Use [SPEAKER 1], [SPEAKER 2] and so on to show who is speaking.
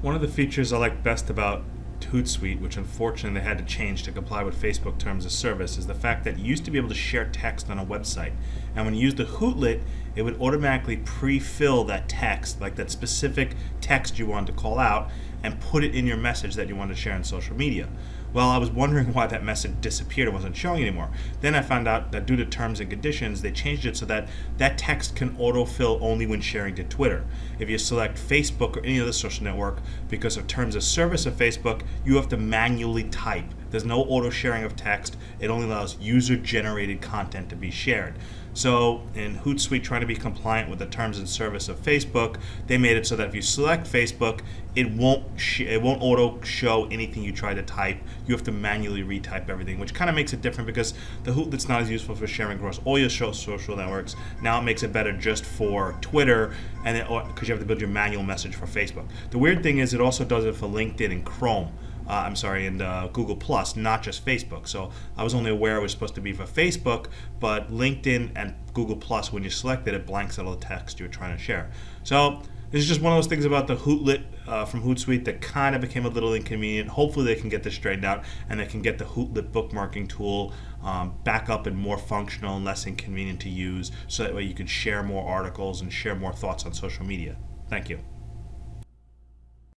[SPEAKER 1] One of the features I like best about Hootsuite, which unfortunately they had to change to comply with Facebook terms of service, is the fact that you used to be able to share text on a website. And when you used the Hootlet, it would automatically pre-fill that text, like that specific text you wanted to call out, and put it in your message that you wanted to share on social media. Well, I was wondering why that message disappeared and wasn't showing anymore. Then I found out that due to terms and conditions, they changed it so that that text can autofill only when sharing to Twitter. If you select Facebook or any other social network, because of terms of service of Facebook, you have to manually type. There's no auto sharing of text. It only allows user generated content to be shared. So in Hootsuite trying to be compliant with the terms and service of Facebook, they made it so that if you select Facebook, it won't it won't auto show anything you try to type. You have to manually retype everything, which kind of makes it different because the Hootlet's not as useful for sharing across all your social networks. Now it makes it better just for Twitter, and because you have to build your manual message for Facebook. The weird thing is it also does it for LinkedIn and Chrome uh, I'm sorry, and uh, Google Plus, not just Facebook. So I was only aware it was supposed to be for Facebook, but LinkedIn and Google Plus, when you select it, it blanks out all the text you're trying to share. So this is just one of those things about the Hootlet uh, from Hootsuite that kind of became a little inconvenient. Hopefully, they can get this straightened out and they can get the Hootlet bookmarking tool um, back up and more functional and less inconvenient to use, so that way you can share more articles and share more thoughts on social media. Thank you.